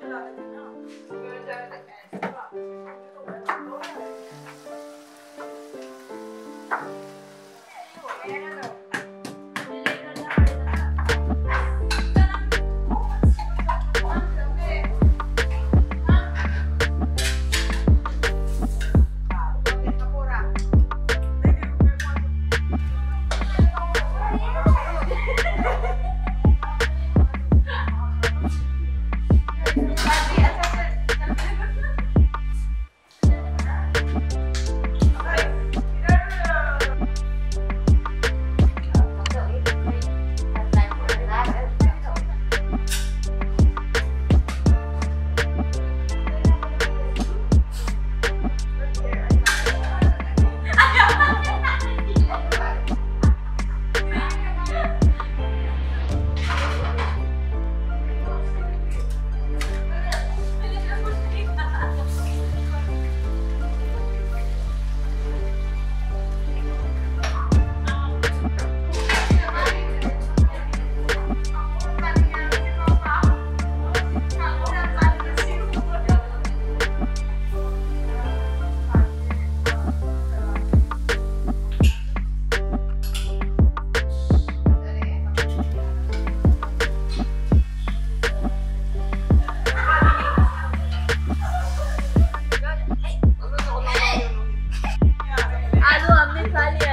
就到这边了。value.